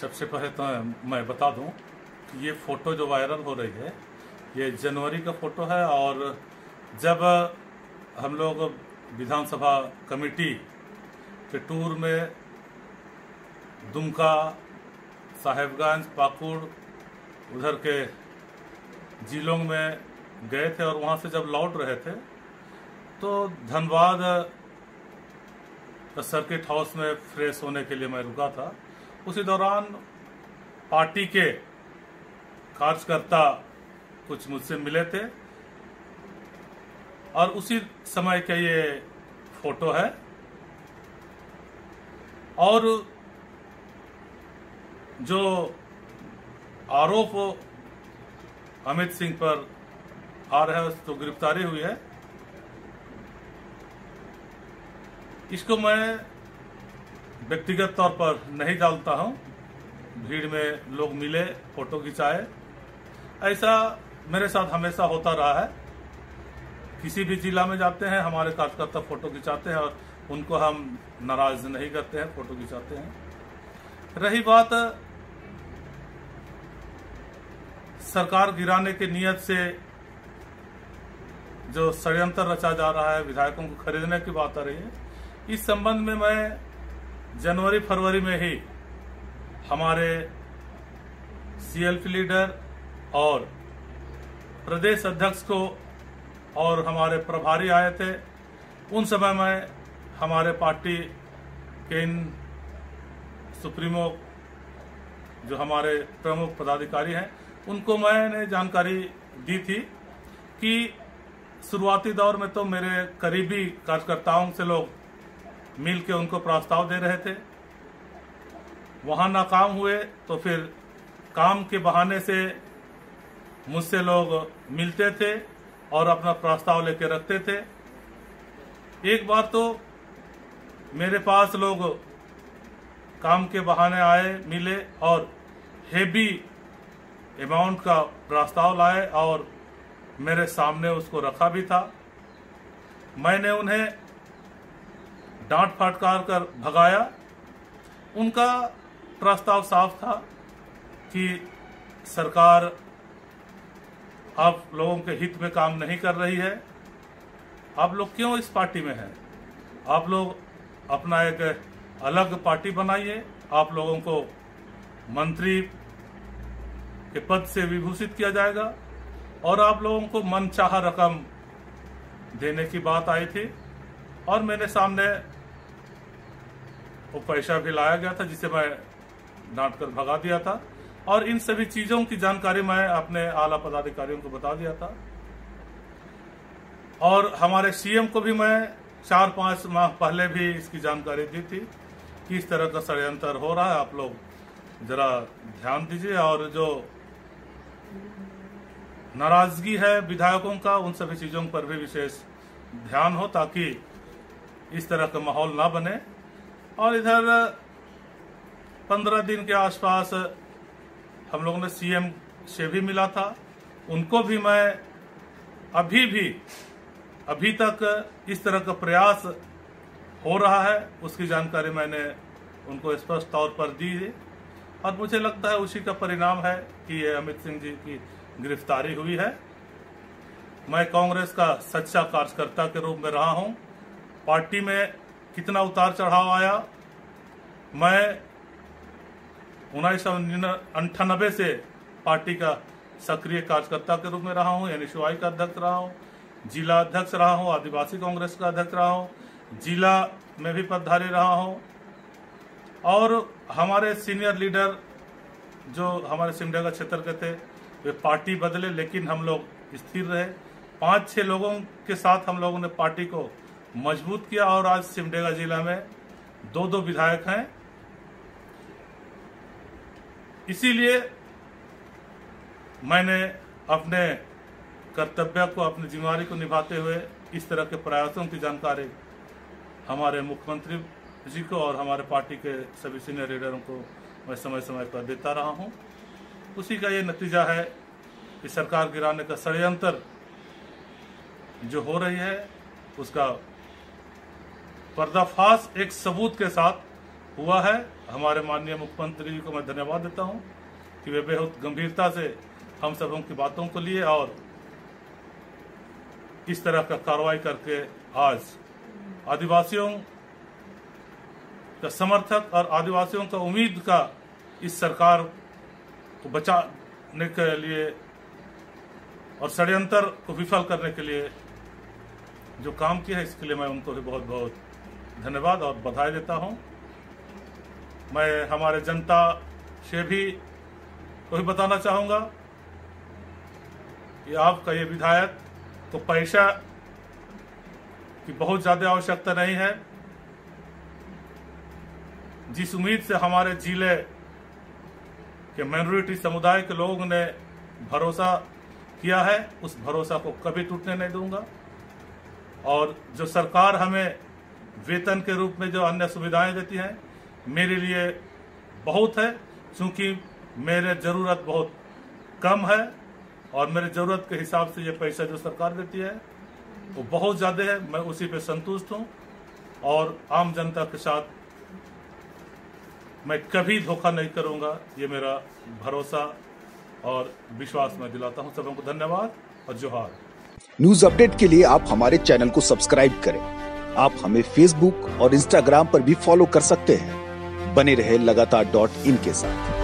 सबसे पहले तो मैं बता दूँ कि ये फ़ोटो जो वायरल हो रही है, ये जनवरी का फ़ोटो है और जब हम लोग विधानसभा कमेटी के टूर में दुमका, साहेबगंज, पाकुड़, उधर के जिलों में गए थे और वहाँ से जब लौट रहे थे तो धनबाद सर्किट हाउस में फ्रेश होने के लिए मैं रुका था। उसी दौरान पार्टी के कार्यकर्ता कुछ मुझसे मिले थे। और उसी समय का ये फ़ोटो है। और जो आरोप अमित सिंह पर आ रहा है तो गिरफ्तारी हुई है। इसको मैं व्यक्तिगत तौर पर नहीं डालता हूँ। भीड़ में लोग मिले, फ़ोटो खिंचाए। ऐसा मेरे साथ हमेशा होता रहा है। किसी भी जिला में जाते हैं, हमारे कार्यकर्ता फ़ोटो खिंचाते हैं और उनको हम नाराज़ नहीं करते हैं, फ़ोटो खिंचाते हैं। रही बात सरकार गिराने की नियत से जो षड्यंत्र रचा जा रहा है, विधायकों को खरीदने की बात आ रही है। इस संबंध में मैं जनवरी फरवरी में ही हमारे सीएलपी लीडर और प्रदेश अध्यक्ष को और हमारे प्रभारी आए थे। उन समय में हमारे पार्टी के इन सुप्रीमो जो हमारे प्रमुख पदाधिकारी हैं, उनको मैंने जानकारी दी थी कि शुरुआती दौर में तो मेरे करीबी कार्यकर्ताओं से लोग मिल के उनको प्रस्ताव दे रहे थे। वहाँ नाकाम हुए तो फिर काम के बहाने से मुझसे लोग मिलते थे और अपना प्रस्ताव लेके रखते थे। एक बार तो मेरे पास लोग काम के बहाने आए, मिले और हेवी अमाउंट का प्रस्ताव लाए और मेरे सामने उसको रखा भी था। मैंने उन्हें डांट फटकार कर भगाया। उनका प्रस्ताव साफ़ था कि सरकार आप लोगों के हित में काम नहीं कर रही है। आप लोग क्यों इस पार्टी में हैं? आप लोग अपना एक अलग पार्टी बनाइए। आप लोगों को मंत्री के पद से विभूषित किया जाएगा। और आप लोगों को मनचाहा रकम देने की बात आई थी। और मेरे सामने वो पैसा भी लाया गया था, जिसे मैं डांट कर भगा दिया था। और इन सभी चीज़ों की जानकारी मैं अपने आला पदाधिकारियों को बता दिया था। और हमारे सीएम को भी मैं चार पाँच माह पहले भी इसकी जानकारी दी थी कि इस तरह का षड्यंत्र हो रहा है। आप लोग जरा ध्यान दीजिए। और जो नाराज़गी है विधायकों का, उन सभी चीज़ों पर भी विशेष ध्यान हो, ताकि इस तरह का माहौल ना बने। और इधर पंद्रह दिन के आसपास हम लोगों ने सीएम से भी मिला था। उनको भी मैं अभी भी, अभी तक इस तरह का प्रयास हो रहा है, उसकी जानकारी मैंने उनको स्पष्ट तौर पर दी और मुझे लगता है उसी का परिणाम है कि ये अमित सिंह जी की गिरफ्तारी हुई है। मैं कांग्रेस का सच्चा कार्यकर्ता के रूप में रहा हूँ। पार्टी में कितना उतार चढ़ाव आया? मैं उन्नीस सौ अंठानबे से पार्टी का सक्रिय कार्यकर्ता के रूप में रहा हूँ, यानी का अध्यक्ष रहा हूँ, जिला अध्यक्ष रहा हूँ, आदिवासी कांग्रेस का अध्यक्ष रहा हूँ, जिला में भी पदधारी रहा हूँ, और हमारे सीनियर लीडर जो हमारे सिमडेगा क्षेत्र के थे, वे पार्टी बदले, लेकिन हम लोग स्थिर रहे। पाँच छह लोगों के साथ हम लोगों ने पार्टी को मज़बूत किया और आज सिमडेगा जिला में दो दो विधायक हैं। इसीलिए मैंने अपने कर्तव्य को, अपनी जिम्मेवारी को निभाते हुए इस तरह के प्रयासों की जानकारी हमारे मुख्यमंत्री जी को और हमारे पार्टी के सभी सीनियर लीडरों को मैं समय समय पर देता रहा हूँ। उसी का ये नतीजा है कि सरकार गिराने का षडयंत्र जो हो रही है, उसका पर्दाफाश एक सबूत के साथ हुआ है। हमारे माननीय मुख्यमंत्री जी को मैं धन्यवाद देता हूँ कि वे बेहद गंभीरता से हम सबों की बातों को लिए और इस तरह का कार्रवाई करके आज आदिवासियों का समर्थक और आदिवासियों का उम्मीद का इस सरकार को बचाने के लिए और षड्यंत्र को विफल करने के लिए जो काम किया है, इसके लिए मैं उनको भी बहुत बहुत धन्यवाद और बधाई देता हूँ। मैं, हमारे जनता से भी भी बताना चाहूँगा कि आपका ये विधायक तो पैसा की बहुत ज़्यादा आवश्यकता नहीं है। जिस उम्मीद से हमारे ज़िले के माइनॉरिटी समुदाय के लोगों ने भरोसा किया है, उस भरोसा को कभी टूटने नहीं दूँगा। और जो सरकार हमें वेतन के रूप में जो अन्य सुविधाएँ देती हैं, मेरे लिए बहुत है क्योंकि मेरे ज़रूरत बहुत कम है और मेरे ज़रूरत के हिसाब से ये पैसा जो सरकार देती है, वो बहुत ज़्यादा है, मैं उसी पे संतुष्ट हूँ और आम जनता के साथ मैं कभी धोखा नहीं करूँगा, ये मेरा भरोसा और विश्वास मैं दिलाता हूँ। सबों को धन्यवाद और जोहार। न्यूज़ अपडेट के लिए आप हमारे चैनल को सब्सक्राइब करें। आप हमें फेसबुक और इंस्टाग्राम पर भी फॉलो कर सकते हैं। बने रहे लगातार डॉट इन के साथ।